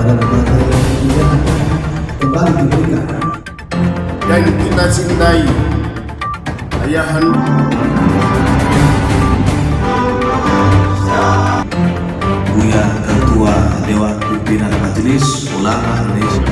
kepada negara yang kemudian kembali diberikan. Dan kita cintai ayahan. Buya Ketua Dewan Pimpinan Majelis Ulama Indonesia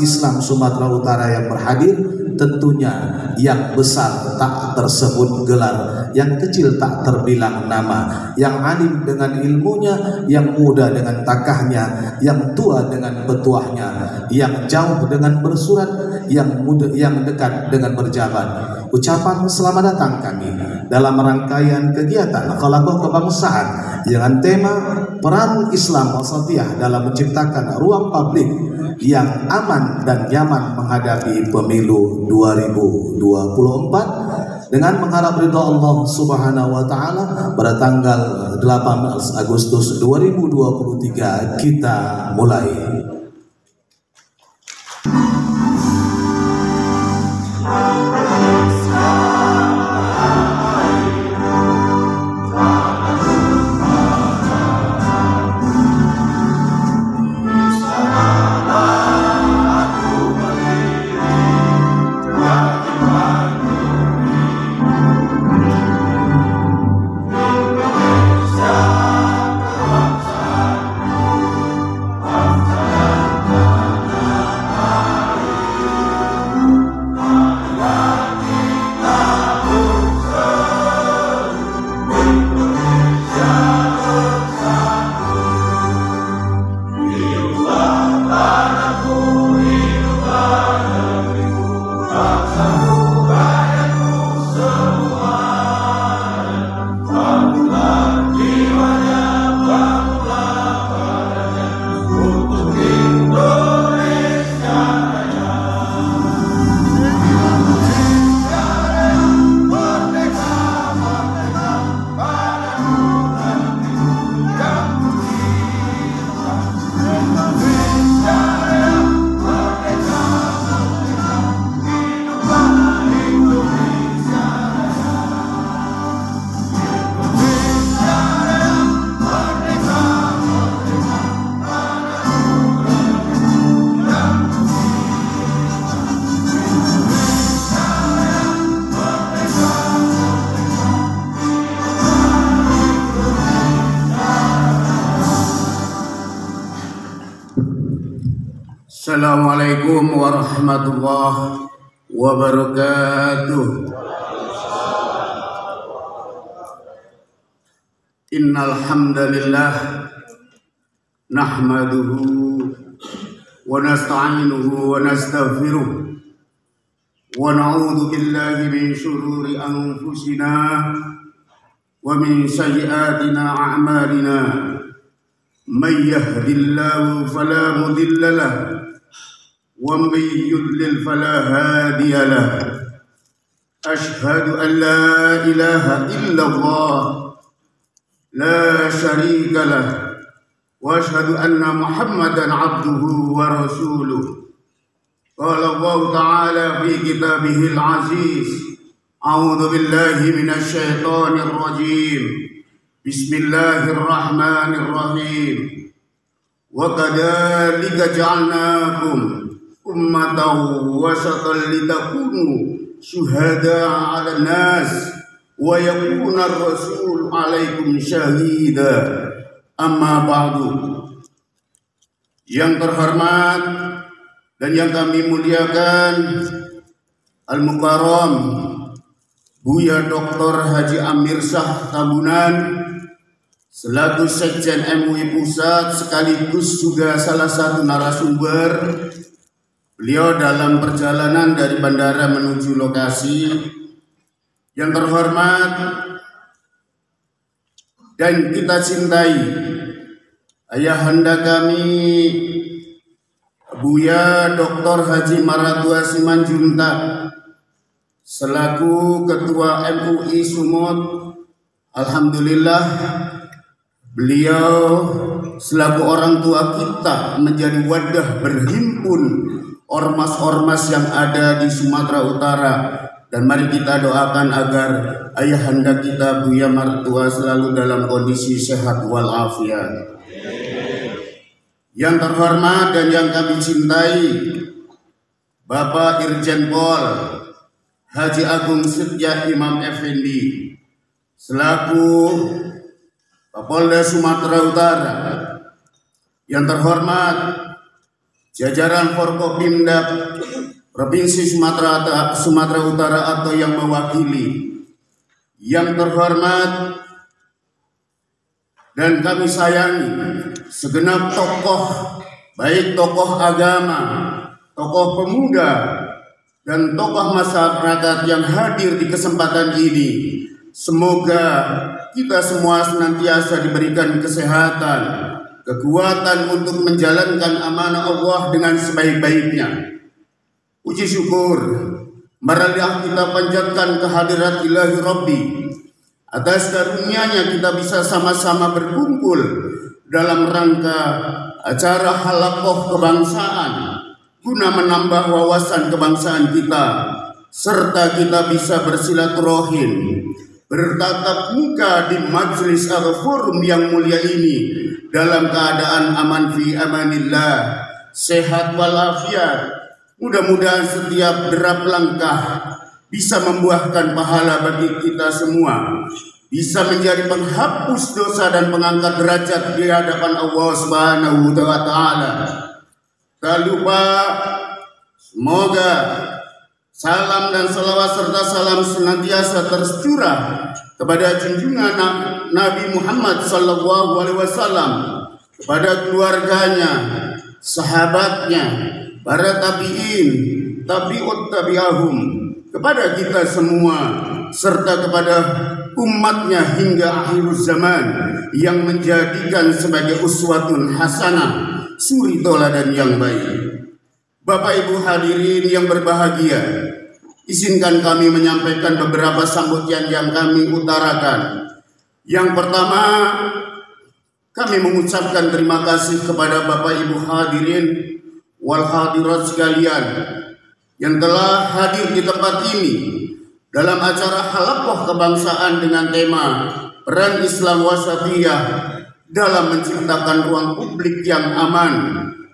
Islam Sumatera Utara yang berhadir, tentunya yang besar tak tersebut gelar, yang kecil tak terbilang nama, yang alim dengan ilmunya, yang muda dengan takahnya, yang tua dengan petuahnya, yang jauh dengan bersurat, yang muda, yang dekat dengan berjabat. Ucapan selamat datang kami dalam rangkaian kegiatan Khalaqah Kebangsaan dengan tema peran Islam Wasatiyah dalam menciptakan ruang publik yang aman dan nyaman menghadapi pemilu 2024 dengan mengharap ridha Allah Subhanahu wa taala pada tanggal 18 Agustus 2023 kita mulai. ورحمة الله وبركاته. إن الحمد لله نحمده ونستعينه ونستغفره ونعوذ بالله من شرور أنفسنا ومن سيئاتنا أعمالنا. من يهد الله فلا مضل له ومن يضلل فلا هادي له. أشهد أن لا إله إلا الله لا شريك له. وأشهد أن محمدا عبده ورسوله. قال الله تعالى في كتابه العزيز أعوذ بالله من الشيطان الرجيم. بسم الله الرحمن الرحيم. وكذلك جعلناكم أمة وسطا لتكونوا شهداء على الناس ويكون الرسول عليكم شهيدا أما بعد yang terhormat dan yang kami muliakan Al-Mukarram Buya Dr. Haji Amir Shah Tabunan selaku Sekjen MUI Pusat sekaligus juga salah satu narasumber Beliau dalam perjalanan dari bandara menuju lokasi yang terhormat dan kita cintai ayahanda kami Buya Dr. Haji Maratua Simanjuntak selaku Ketua MUI Sumut Alhamdulillah beliau selaku orang tua kita menjadi wadah berhimpun ormas-ormas yang ada di Sumatera Utara dan mari kita doakan agar ayahanda kita Buya Martua selalu dalam kondisi sehat walafiat. Yang terhormat dan yang kami cintai Bapak Irjen Pol Haji Agung Setia Imam Effendi selaku Kapolda Sumatera Utara. Yang terhormat jajaran Forkopimda Provinsi Sumatera Sumatera Utara atau yang mewakili yang terhormat dan kami sayangi segenap tokoh baik tokoh agama, tokoh pemuda dan tokoh masyarakat yang hadir di kesempatan ini. Semoga kita semua senantiasa diberikan kesehatan, kekuatan untuk menjalankan amanah Allah dengan sebaik-baiknya. Puji syukur, marilah kita panjatkan kehadirat ilahi Rabbi. Atas karunia-Nya kita bisa sama-sama berkumpul dalam rangka acara halakoh kebangsaan guna menambah wawasan kebangsaan kita serta kita bisa bersilaturahim bertatap muka di majelis atau forum yang mulia ini dalam keadaan aman fi amanillah sehat walafiat mudah-mudahan setiap derap langkah bisa membuahkan pahala bagi kita semua bisa menjadi penghapus dosa dan pengangkat derajat di hadapan Allah Subhanahu wa taala. Tak lupa semoga salam dan salawat serta salam senantiasa tercurah kepada junjungan Nabi Muhammad sallallahu alaihi wasallam kepada keluarganya, sahabatnya, para tabi'in, tabi'ut tabi'ahum kepada kita semua serta kepada umatnya hingga akhir zaman yang menjadikan sebagai uswatun hasanah suri dan yang baik. Bapak Ibu hadirin yang berbahagia, izinkan kami menyampaikan beberapa sambutan yang kami utarakan. Yang pertama, kami mengucapkan terima kasih kepada Bapak Ibu hadirin wal hadirat sekalian yang telah hadir di tempat ini dalam acara halakoh kebangsaan dengan tema peran Islam wasatiyah dalam menciptakan ruang publik yang aman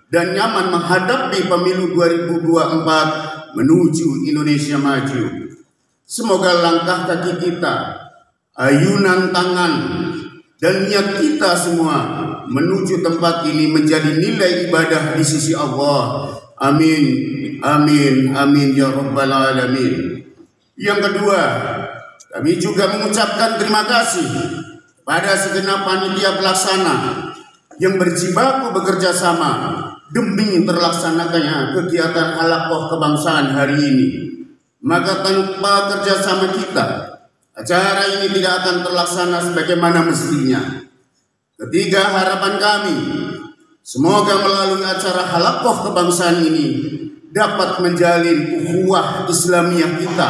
dan nyaman menghadapi pemilu 2024 menuju Indonesia maju. Semoga langkah kaki kita, ayunan tangan, dan niat kita semua menuju tempat ini menjadi nilai ibadah di sisi Allah Amin, amin, amin ya rabbal alamin. Yang kedua, kami juga mengucapkan terima kasih pada segenap panitia pelaksana yang berjibaku bekerja sama demi terlaksanakannya kegiatan halakoh kebangsaan hari ini. Maka tanpa kerjasama kita, acara ini tidak akan terlaksana sebagaimana mestinya. Ketiga harapan kami, semoga melalui acara halakoh kebangsaan ini dapat menjalin ukhuwah Islamiyah kita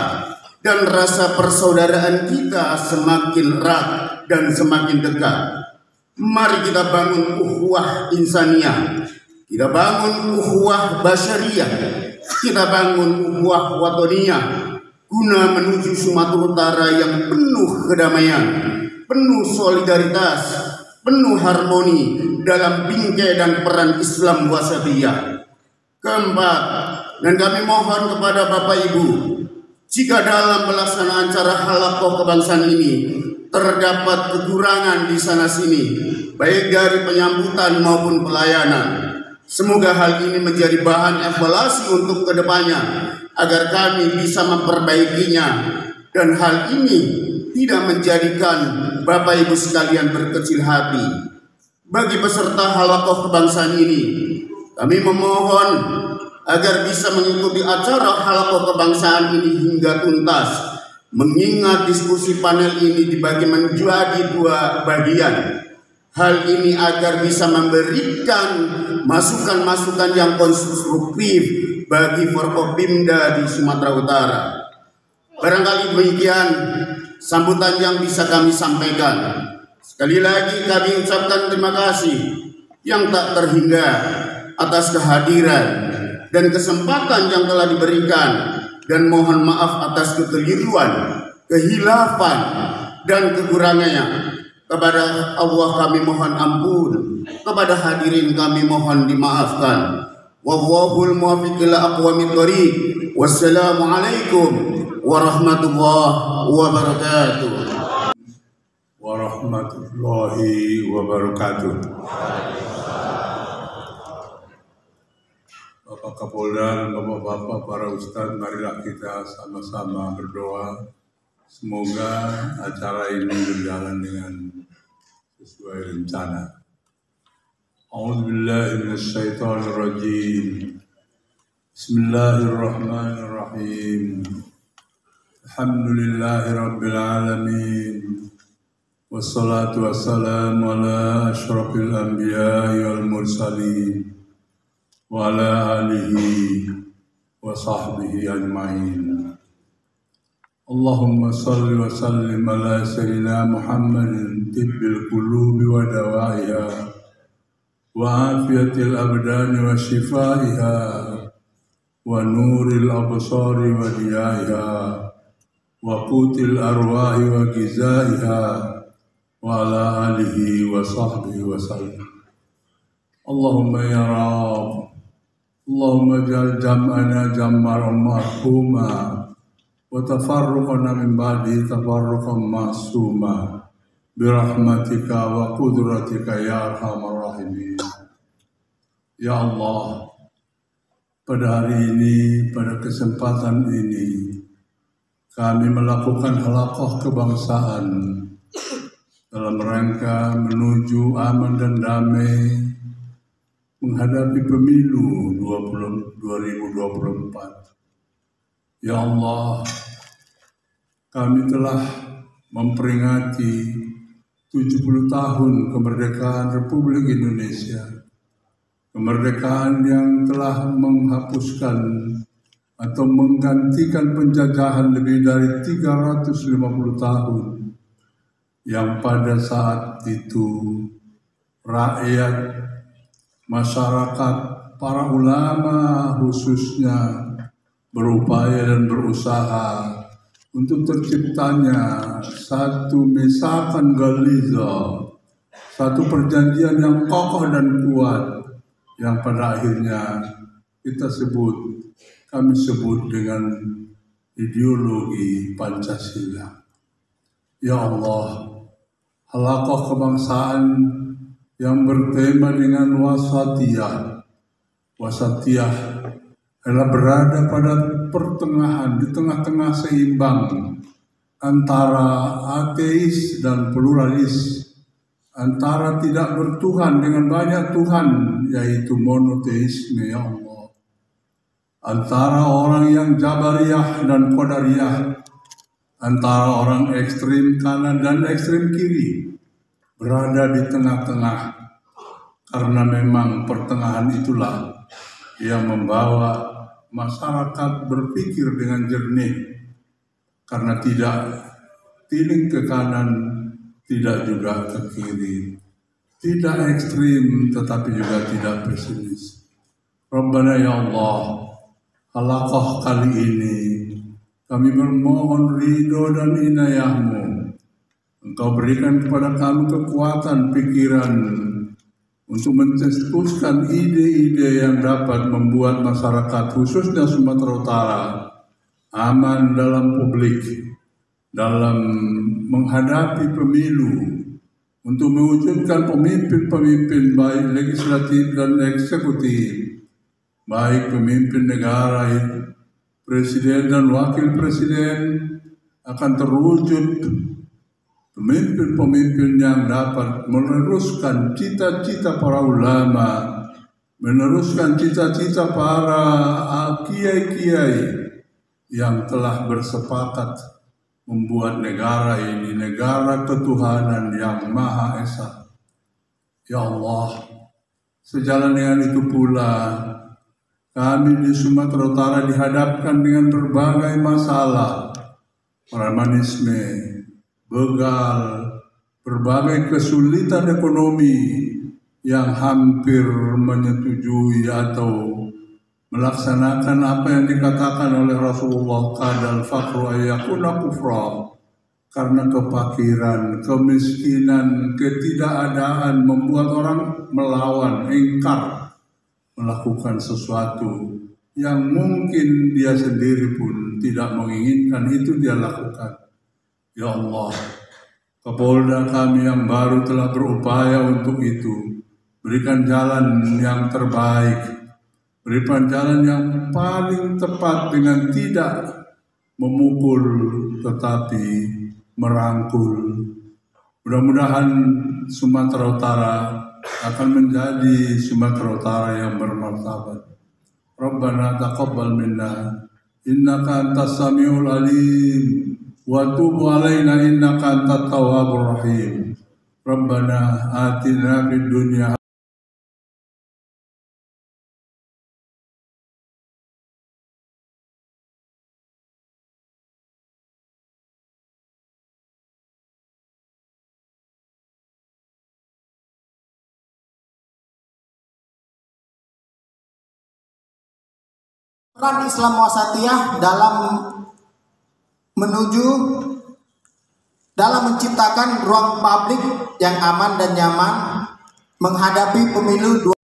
dan rasa persaudaraan kita semakin erat dan semakin dekat. Mari kita bangun ukhuwah insaniyah, kita bangun ukhuwah basyariah, kita bangun ukhuwah watoniyah guna menuju Sumatera Utara yang penuh kedamaian, penuh solidaritas, penuh harmoni dalam bingkai dan peran Islam wasatiyah. Keempat, dan kami mohon kepada Bapak Ibu, jika dalam pelaksanaan cara halakoh kebangsaan ini terdapat kekurangan di sana sini, baik dari penyambutan maupun pelayanan, semoga hal ini menjadi bahan evaluasi untuk ke depannya, agar kami bisa memperbaikinya, dan hal ini tidak menjadikan Bapak Ibu sekalian berkecil hati. Bagi peserta halakoh kebangsaan ini, kami memohon agar bisa mengikuti acara halakoh kebangsaan ini hingga tuntas. Mengingat diskusi panel ini dibagi menjadi dua bagian. Hal ini agar bisa memberikan masukan-masukan yang konstruktif bagi Forkopimda di Sumatera Utara. Barangkali demikian sambutan yang bisa kami sampaikan. Sekali lagi kami ucapkan terima kasih yang tak terhingga atas kehadiran dan kesempatan yang telah diberikan dan mohon maaf atas kekeliruan, kehilafan dan kekurangannya. Kepada Allah kami mohon ampun, kepada hadirin kami mohon dimaafkan. Wallahul muwaffiq ila aqwamit thoriq. Wassalamualaikum warahmatullahi wabarakatuh. warahmatullahi wabarakatuh. Bapak Kapolda Bapak-Bapak para Ustadz, marilah kita sama-sama berdoa. Semoga acara ini berjalan dengan السؤال بتاعنا أعوذ بالله من الشيطان الرجيم. بسم الله الرحمن الرحيم. الحمد لله رب العالمين. والصلاة والسلام على أشرف الأنبياء والمرسلين وعلى آله وصحبه أجمعين. اللهم صل وسلم على سيدنا محمد طب القلوب ودوائها وعافية الأبدان وشفائها ونور الأبصار وضيائها وقوت الأرواح وغذائها وعلى آله وصحبه وسلم اللهم يا رب اللهم اجعل جمعنا جمعا مرحوما وتفرقنا من بعده تفرقا معصوما برحمتك وقدرتك يا ارحم الراحمين Ya Allah, pada hari ini, pada kesempatan ini, kami melakukan halakoh kebangsaan dalam rangka menuju aman dan damai menghadapi pemilu 2024. Ya Allah, kami telah memperingati 70 tahun kemerdekaan Republik Indonesia. Kemerdekaan yang telah menghapuskan atau menggantikan penjajahan lebih dari 350 tahun yang pada saat itu rakyat, masyarakat, para ulama khususnya berupaya dan berusaha untuk terciptanya satu misalkan galiza, satu perjanjian yang kokoh dan kuat yang pada akhirnya kita sebut, kami sebut dengan ideologi Pancasila. Ya Allah, halakoh kebangsaan yang bertema dengan wasatiyah wasatiyah adalah berada pada pertengahan, di tengah-tengah seimbang antara ateis dan pluralis, antara tidak bertuhan dengan banyak Tuhan, yaitu monoteisme ya Allah. Antara orang yang Jabariyah dan Qadariyah, antara orang ekstrim kanan dan ekstrim kiri, berada di tengah-tengah, karena memang pertengahan itulah yang membawa masyarakat berpikir dengan jernih, karena tidak tiling ke kanan, tidak juga ke kiri. Tidak ekstrim, tetapi juga tidak pesimis. Rabbana ya Allah, halakah kali ini, kami bermohon ridho dan inayahmu. Engkau berikan kepada kami kekuatan pikiran untuk mencetuskan ide-ide yang dapat membuat masyarakat khususnya Sumatera Utara aman dalam publik, dalam menghadapi pemilu, untuk mewujudkan pemimpin-pemimpin baik legislatif dan eksekutif, baik pemimpin negara, presiden dan wakil presiden akan terwujud pemimpin-pemimpin yang dapat meneruskan cita-cita para ulama, meneruskan cita-cita para kiai-kiai yang telah bersepakat membuat negara ini negara ketuhanan yang Maha Esa. Ya Allah, sejalan dengan itu pula kami di Sumatera Utara dihadapkan dengan berbagai masalah, premanisme, begal, berbagai kesulitan ekonomi yang hampir menyetujui atau melaksanakan apa yang dikatakan oleh Rasulullah kadal fakru ayakuna kufra karena kepakiran, kemiskinan, ketidakadaan membuat orang melawan, ingkar melakukan sesuatu yang mungkin dia sendiri pun tidak menginginkan itu dia lakukan. Ya Allah, Kapolda kami yang baru telah berupaya untuk itu. Berikan jalan yang terbaik, berikan jalan yang paling tepat dengan tidak memukul tetapi merangkul. Mudah-mudahan Sumatera Utara akan menjadi Sumatera Utara yang bermartabat. Rabbana taqabbal minna innaka antas samiul alim tub alaina innaka antat tawwabur rahim. Rabbana atina fid dunya peran Islam Wasatiyah dalam menuju dalam menciptakan ruang publik yang aman dan nyaman menghadapi pemilu dua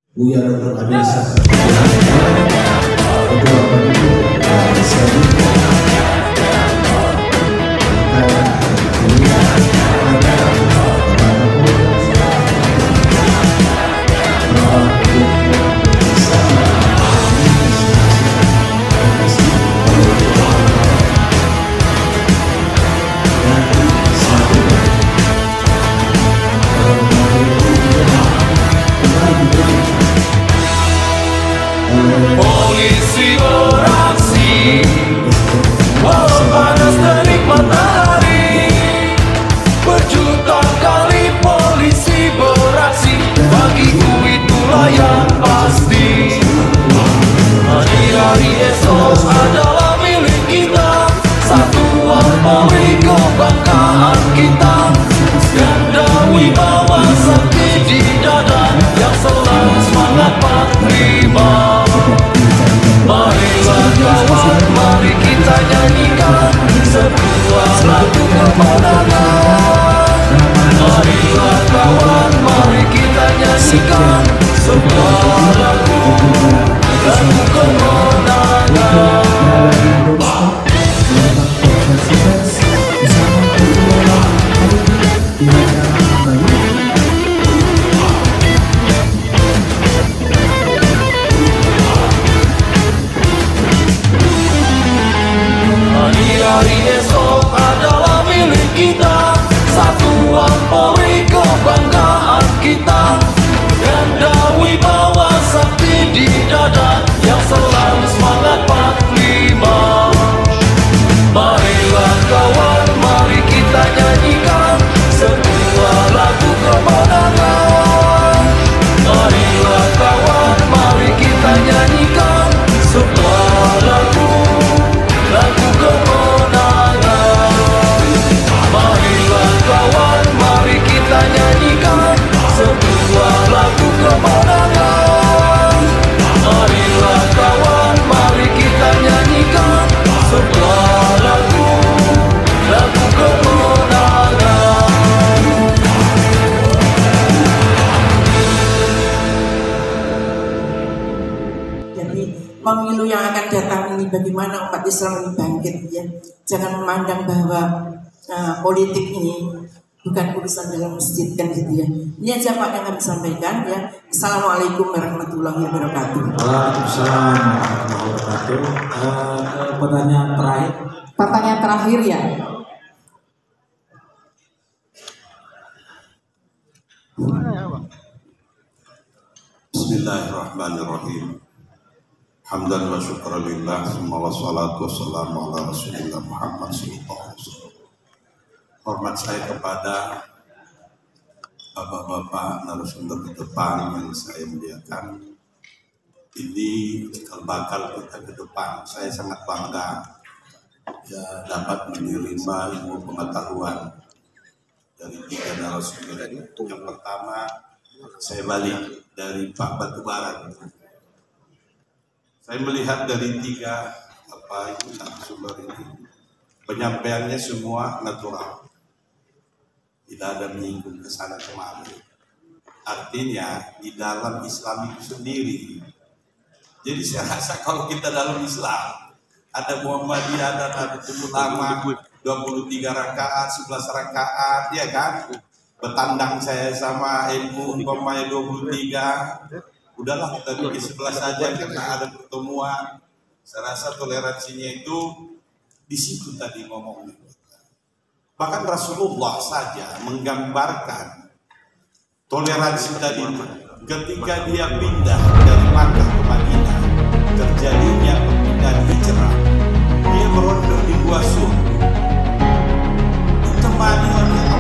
pemilu yang akan datang ini bagaimana umat Islam ini bangkit ya. Jangan memandang bahwa uh, politik ini bukan urusan dalam masjid kan gitu ya. Ini aja Pak yang kami sampaikan ya. Assalamualaikum warahmatullahi wabarakatuh. Waalaikumsalam warahmatullahi wabarakatuh. Eh, ke pertanyaan terakhir. Pertanyaan terakhir ya. Bismillahirrahmanirrahim. Hamdan wa syukran lillah, summa wa salatu wassalamu ala rasulillah Muhammad sallallahu alaihi wasallam. Hormat saya kepada bapak-bapak narasumber di depan yang saya muliakan. Ini cikal bakal kita ke depan. Saya sangat bangga ya, dapat menerima ilmu pengetahuan dari tiga narasumber. Yang pertama, saya balik dari Pak Batubara. Saya melihat dari tiga apa itu narasumber ini, penyampaiannya semua natural, tidak ada menyinggung ke sana kemari. Artinya di dalam Islam itu sendiri. Jadi saya rasa kalau kita dalam Islam ada Muhammadiyah dan ada ulama 23 rakaat, 11 rakaat, ya kan? Betandang saya sama ilmu umpamanya 23 udahlah kita di sebelah saja karena ada pertemuan. Saya rasa toleransinya itu di situ tadi ngomongnya. Bahkan Rasulullah saja menggambarkan toleransi tadi itu ketika dia pindah dari Makkah ke Madinah terjadinya pemindahan hijrah dia merunduk di gua sur ditemani oleh